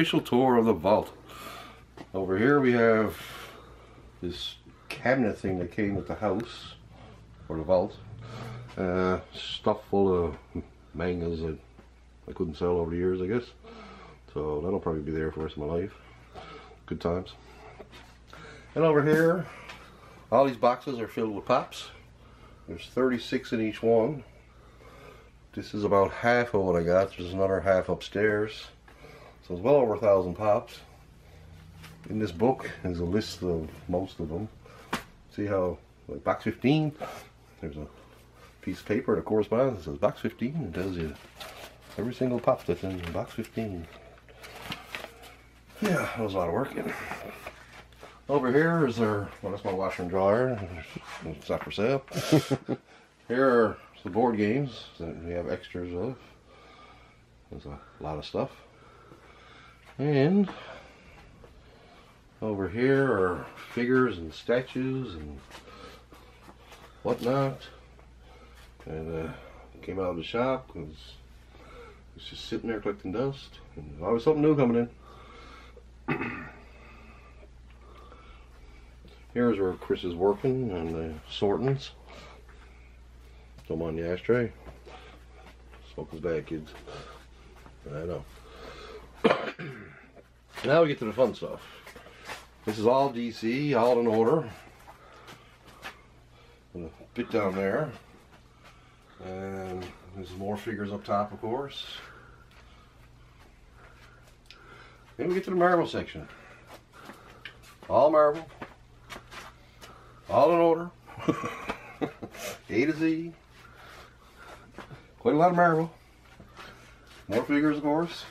Official tour of the vault. Over here we have this cabinet thing that came with the house, or the vault. Uh, stuff full of mangas that I couldn't sell over the years, I guess. So that'll probably be there for the rest of my life. Good times. And over here, all these boxes are filled with pops. There's 36 in each one. This is about half of what I got. There's another half upstairs. So it's well over a thousand pops. In this book is a list of most of them. See how, like box 15, there's a piece of paper that corresponds. It says box 15 and tells you every single pop that's in box 15. Yeah, that was a lot of work. Over here is our, well, that's my washer and dryer. It's not for sale. here are the board games that we have extras of. There's a lot of stuff. And over here are figures and statues and whatnot. And uh, came out of the shop because it's just sitting there collecting dust. And always something new coming in. Here's where Chris is working on the sortings. Don't mind the ashtray. Smoke is bad, kids. I know. Now we get to the fun stuff. This is all DC, all in order. A bit down there. And there's more figures up top, of course. Then we get to the Marvel section. All Marvel. All in order. A to Z. Quite a lot of Marvel. More figures, of course.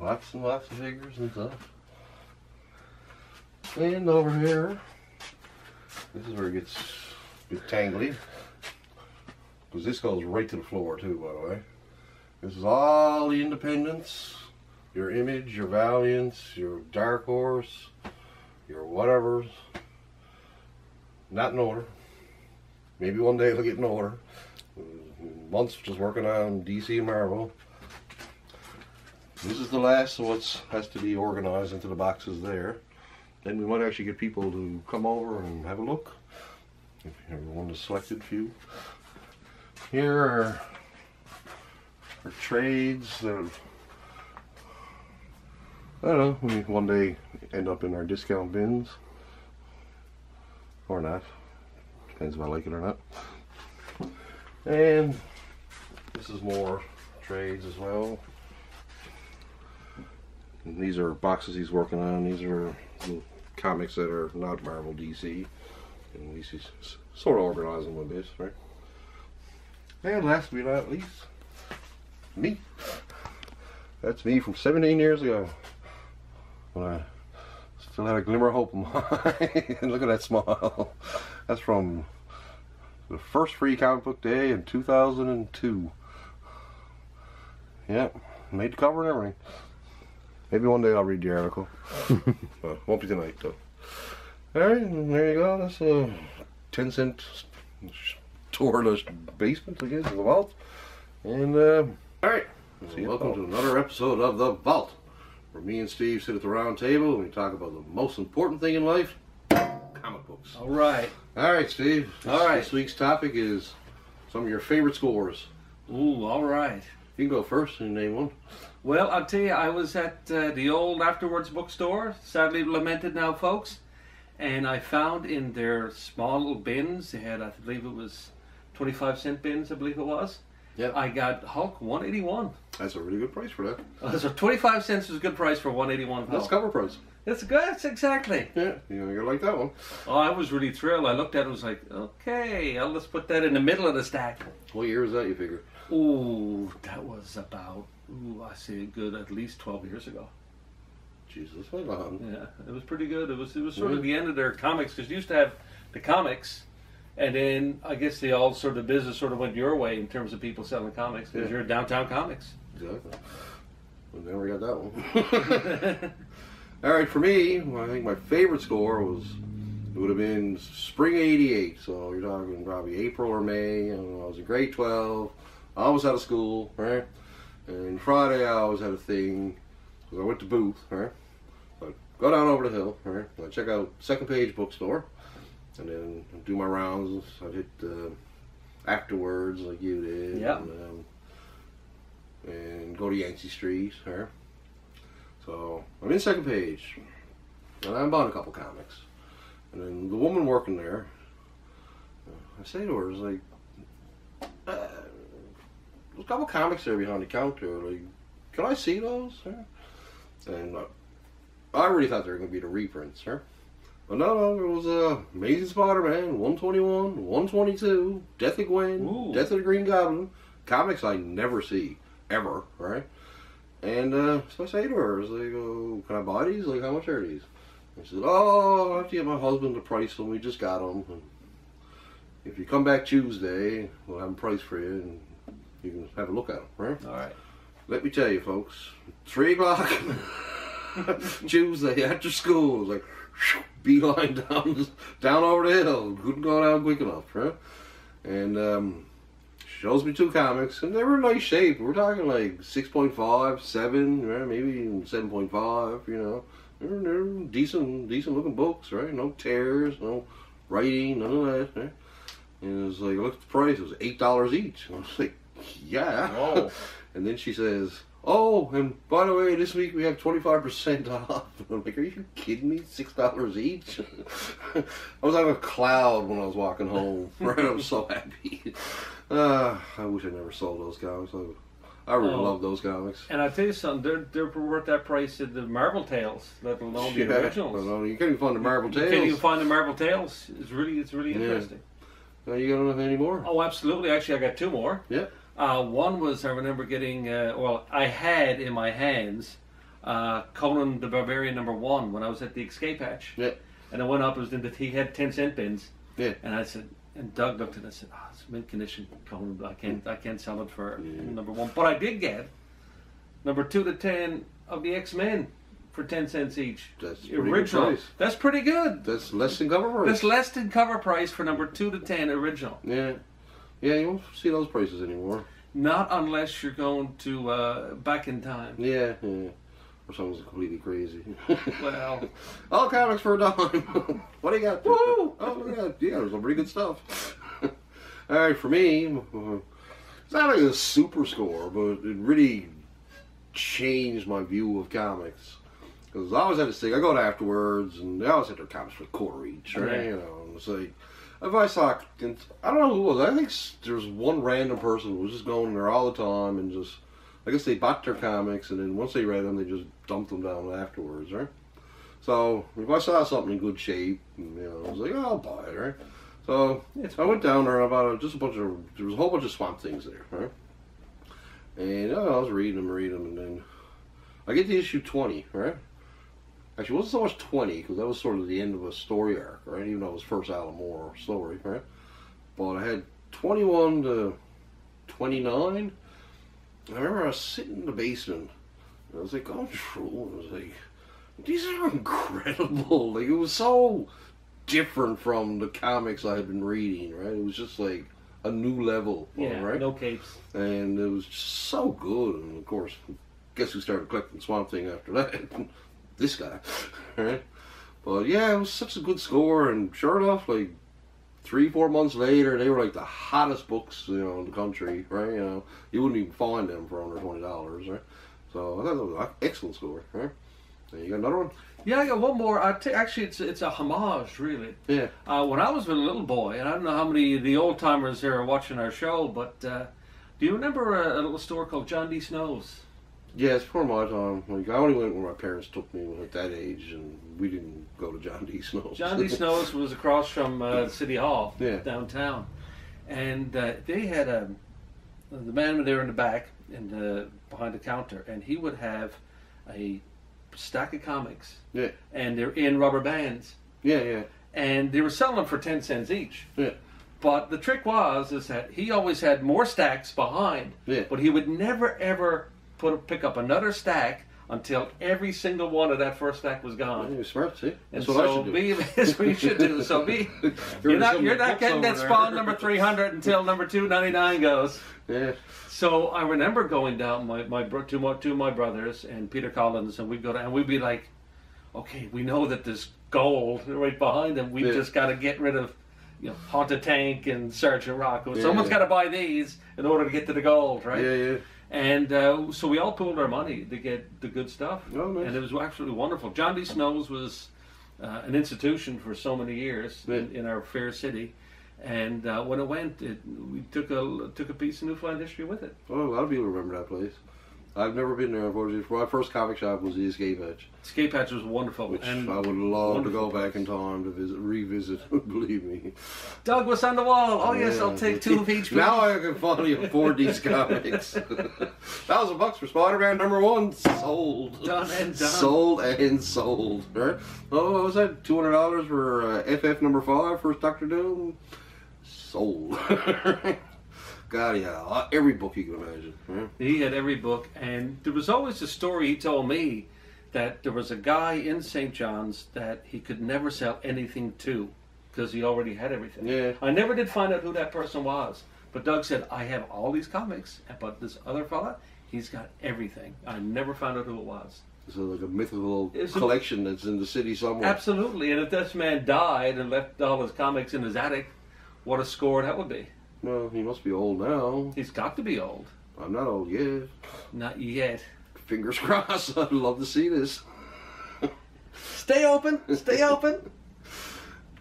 Lots and lots of figures and stuff. And over here, this is where it gets a bit tangly. Because this goes right to the floor too, by the way. This is all the independents. Your image, your Valiants, your dark horse, your whatevers. Not in order. Maybe one day it'll get in order. Months just working on DC and Marvel. This is the last of what has to be organized into the boxes there. Then we might actually get people to come over and have a look. If everyone is selected few. Here are, are trades that I don't know, we one day end up in our discount bins. Or not. Depends if I like it or not. And this is more trades as well. These are boxes he's working on. These are comics that are not Marvel DC. And he's sort of organizing with this, right? And last but not least, me. That's me from 17 years ago. When I still had a glimmer of hope in my. Look at that smile. That's from the first free comic book day in 2002. Yep, made the cover and everything. Maybe one day I'll read the article. uh, won't be tonight though. Alright, there you go. That's a 10 cent tour of the basement, I guess, of the vault. And, uh, alright, welcome to another episode of The Vault, where me and Steve sit at the round table and we talk about the most important thing in life comic books. All right. All right, Steve. All This- right. This week's topic is some of your favorite scores. Ooh, all right. You can go first and name one. Well, I'll tell you, I was at uh, the old Afterwords bookstore, sadly lamented now, folks, and I found in their small little bins, they had, I believe it was 25 cent bins, I believe it was. Yeah. I got Hulk 181. That's a really good price for that. Uh, so 25 cents is a good price for 181 That's cover price. That's good, that's exactly. Yeah, you know, you're like that one. Oh, I was really thrilled. I looked at it and was like, okay, I'll just put that in the middle of the stack. What year is that, you figure? Ooh, that was about, ooh, I say good, at least 12 years ago. Jesus, hold on. Yeah, it was pretty good. It was it was sort of the end of their comics because you used to have the comics, and then I guess the all sort of business sort of went your way in terms of people selling comics because Yeah. you're downtown comics. Exactly. Well, never got that one. All right, for me, I think my favorite score was it would have been spring '88. So you're talking probably April or May. I, don't know, I was in grade 12. I was out of school, right? And Friday I always had a thing, 'cause I went to Booth, right? I go down over the hill, right? I check out Second Page Bookstore, and then do my rounds. I'd hit uh, afterwords like you did. Yeah. And, um, and go to Yancey Street, right? So I'm in Second Page, and I'm buying a couple comics. And then the woman working there, I say to her, "Is like, uh, a couple comics there behind the counter. Like, can I see those?" And uh, I really thought they were going to be the reprints, sir. But no, no, it was uh, Amazing Spider-Man, 121, 122, Death of Gwen, Ooh. Death of the Green Goblin. Comics I never see, ever, right? And uh, so I say to her, I was like, oh, can I buy these? Like, how much are these? And she said, oh, I have to get my husband the price when we just got them. And if you come back Tuesday, we'll have them priced for you and you can have a look at them, right? All right. Let me tell you, folks, three o'clock Tuesday after school, it was like beeline down down over the hill. Couldn't go down quick enough, right? And um, shows me two comics, and they were in nice shape. We're talking like 6.5, 7, right? maybe even 7.5, you know. They're, they're decent, decent looking books, right? No tears, no writing, none of that, right? And it was like, look at the price, it was $8 each. I was like, yeah. Whoa. And then she says, "Oh, and by the way, this week we have twenty five percent off." I'm like, "Are you kidding me? Six dollars each?" I was on a cloud when I was walking home. Right, I was so happy. Uh, I wish I never sold those comics. I, I really Oh. love those comics. And I tell you something, they're they're worth that price in the Marvel Tales, let alone the Yeah, I originals. know, you can't even find the Marvel You can't even find the Marvel Tales. It's really it's really Yeah. interesting. No, you got enough anymore? Oh, absolutely. Actually, I got two more. Yeah. Uh, one was I remember getting. Uh, well, I had in my hands uh, Conan the Barbarian number one when I was at the Escape Hatch. Yeah. And I went up. It was in the, he had ten cent bins. Yeah. And I said, and Doug looked at it and said, "Ah, it's mint condition Conan. I can't I can't sell it for Yeah. number one. But I did get number two to ten of the X Men for ten cents each. That's pretty good original. That's pretty good. That's less than cover price. That's less than cover price for number two to ten original. Yeah. Yeah, you won't see those prices anymore. Not unless you're going to uh, back in time. Yeah, yeah. Or someone's completely crazy. Well, All comics for a dime. what do you got? Woo! Oh, yeah, yeah, there's some pretty good stuff. All right, for me, it's not like a super score, but it really changed my view of comics. Because I always had this thing, I go to afterwords, and they always had their comics for a quarter each, right? Yeah. You know, it's like, if I saw, I don't know who it was, I think s- there was one random person who was just going there all the time and just, I guess they bought their comics, and then once they read them, they just dumped them down afterwards, right? So if I saw something in good shape, you know, I was like, oh, I'll buy it, right? So it's I went down there about a, just a bunch of there was a whole bunch of swamp things there, right? And uh, I was reading them, reading them, and then I get to issue twenty, right? Actually, it wasn't so much twenty because that was sort of the end of a story arc, right? Even though it was first Alan Moore story, right? But I had twenty-one to twenty-nine. I remember I was sitting in the basement. And I was like going through. I was like, these are incredible. Like it was so different from the comics I had been reading, right? It was just like a new level, yeah, right? no capes. And it was just so good. And of course, guess who started collecting Swamp Thing after that? This guy, right? But yeah, it was such a good score. And sure enough, like three, four months later, they were like the hottest books, you know, in the country, right? You know, you wouldn't even find them for under twenty dollars, right? So I thought that was an excellent score, right? And you got another one? Yeah, I got one more. I t- actually, it's it's a homage, really. Yeah. Uh, when I was a little boy, and I don't know how many of the old timers here are watching our show, but uh, do you remember a, a little store called John D. Snow's? Yeah, it's before my time. Like I only went when my parents took me at that age, and we didn't go to John D. Snow's. John D. Snow's was across from uh, City Hall Yeah. downtown, and uh, they had a the man there in the back and uh, behind the counter, and he would have a stack of comics. Yeah. and they're in rubber bands, yeah, yeah, and they were selling them for ten cents each. Yeah. But the trick was is that he always had more stacks behind, Yeah. but he would never ever put pick up another stack until every single one of that first stack was gone. You're smart, see? And That's what I should do. be that's what you should do. So be you're not you're not getting that spawn number three hundred until number two ninety nine goes. Yeah. So I remember going down my my bro- two my two of my brothers and Peter Collins and we'd go down and we'd be like, okay, we know that there's gold right behind them. We Yeah. just got to get rid of. You know, Haunted Tank and Sergeant Rocco. Yeah, Someone's yeah. got to buy these in order to get to the gold, right? Yeah, yeah. And uh, so we all pooled our money to get the good stuff. Oh, nice. And it was absolutely wonderful. John D. Snow's was uh, an institution for so many years in, in our fair city. And uh, when it went, it, we took a took a piece of Newfoundland history with it. Oh, a lot of people remember that place. I've never been there, unfortunately. My first comic shop was the Escape Hatch, Escape Hatch was wonderful. which and I would love to go back in time to visit, revisit. Believe me. Doug was on the wall. Oh yes, I'll take two of each. now I can finally afford these comics. Thousand bucks for Spider-Man number one, sold. Done and done. Sold and sold. Right? Oh, what was that? Two hundred dollars for uh, FF number five for Doctor Doom. Sold. God, yeah, every book you can imagine. He had every book, and there was always a story he told me that there was a guy in St. John's that he could never sell anything to because he already had everything. Yeah. I never did find out who that person was, but Doug said, I have all these comics, but this other fella, he's got everything. I never found out who it was. So like a mythical It's a- collection that's in the city somewhere. Absolutely, and if this man died and left all his comics in his attic, what a score that would be. Well, he must be old now. He's got to be old. I'm not old yet. Not yet. Fingers crossed. I'd love to see this. Stay open, stay open.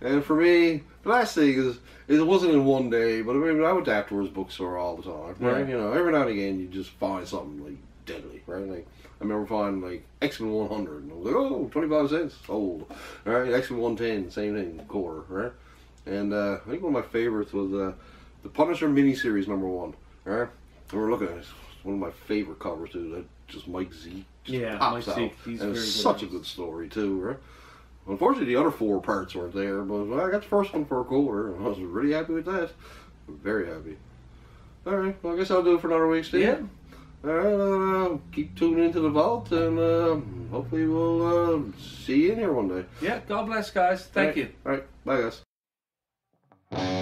And for me, the last thing is, is it wasn't in one day, but I mean, I went to afterwords bookstore all the time, right? Yeah. You know, every now and again you just find something like deadly, right? Like I remember finding like X Men 100, and I was like, oh, 25 cents, sold. All right, X Men 110, same thing, quarter, right? And uh, I think one of my favorites was uh, the Punisher miniseries number one. All right, and we're looking at it. It's one of my favorite covers too. That just Mike Zeck just Yeah, pops Mike out, Zeck, and it's such a good story too, right? Unfortunately, the other four parts weren't there, but well, I got the first one for a quarter, and I was really happy with that. Very happy. All right, well, I guess I'll do it for another week, Steve. Yeah. All right, uh, keep tuning into the vault, and uh, hopefully we'll uh, see you in here one day. Yeah, God bless, guys. Thank All right. you. All right, bye, guys.